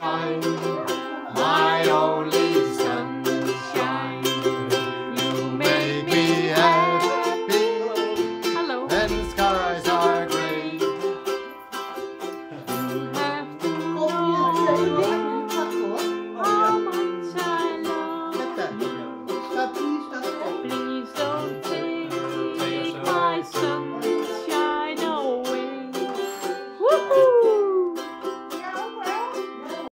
Mine. My